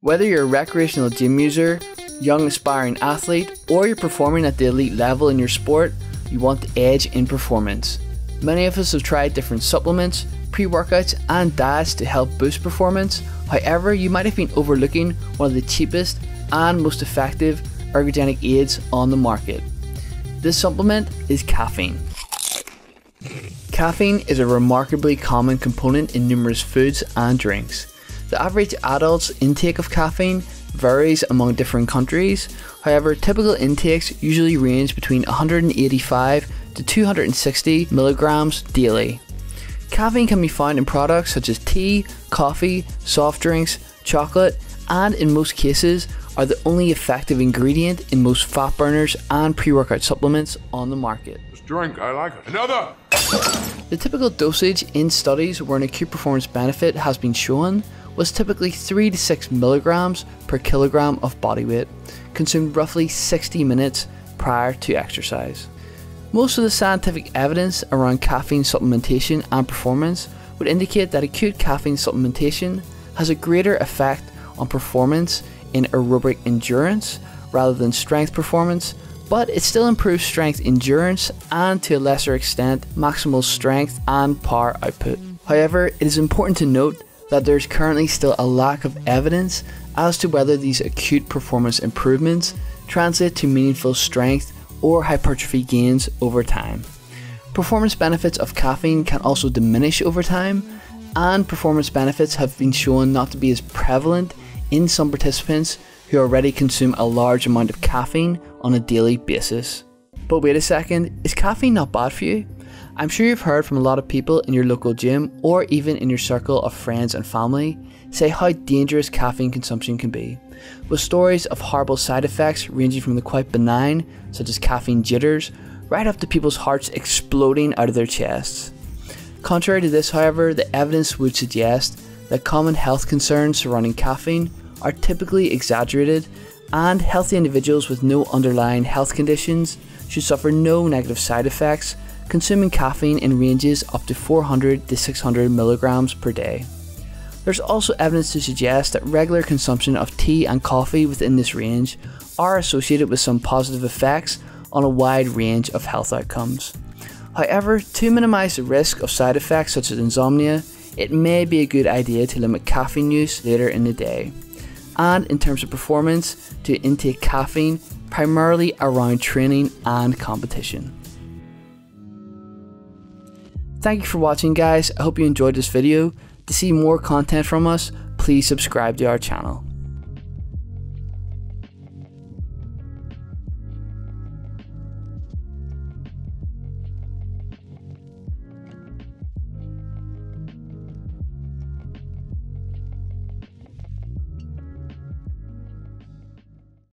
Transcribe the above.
Whether you're a recreational gym user, young aspiring athlete, or you're performing at the elite level in your sport, you want the edge in performance. Many of us have tried different supplements, pre workouts, and diets to help boost performance. However, you might have been overlooking one of the cheapest and most effective ergogenic aids on the market. This supplement is caffeine. Caffeine is a remarkably common component in numerous foods and drinks. The average adult's intake of caffeine varies among different countries, however, typical intakes usually range between 185 to 260 milligrams daily. Caffeine can be found in products such as tea, coffee, soft drinks, chocolate, and in most cases are the only effective ingredient in most fat burners and pre-workout supplements on the market. This drink, I like it. Another! The typical dosage in studies where an acute performance benefit has been shown was typically 3 to 6 milligrams per kilogram of body weight, consumed roughly 60 minutes prior to exercise. Most of the scientific evidence around caffeine supplementation and performance would indicate that acute caffeine supplementation has a greater effect on performance in aerobic endurance rather than strength performance, but it still improves strength endurance and to a lesser extent maximal strength and power output. However, it is important to note that there's currently still a lack of evidence as to whether these acute performance improvements translate to meaningful strength or hypertrophy gains over time. Performance benefits of caffeine can also diminish over time, and performance benefits have been shown not to be as prevalent in some participants who already consume a large amount of caffeine on a daily basis. But wait a second, is caffeine not bad for you? I'm sure you've heard from a lot of people in your local gym or even in your circle of friends and family say how dangerous caffeine consumption can be, with stories of horrible side effects ranging from the quite benign, such as caffeine jitters, right up to people's hearts exploding out of their chests. Contrary to this, however, the evidence would suggest that common health concerns surrounding caffeine are typically exaggerated, and healthy individuals with no underlying health conditions should suffer no negative side effects consuming caffeine in ranges up to 400 to 600 milligrams per day. There's also evidence to suggest that regular consumption of tea and coffee within this range are associated with some positive effects on a wide range of health outcomes. However, to minimize the risk of side effects such as insomnia, it may be a good idea to limit caffeine use later in the day. And in terms of performance, to intake caffeine primarily around training and competition. Thank you for watching guys, I hope you enjoyed this video. To see more content from us, please subscribe to our channel.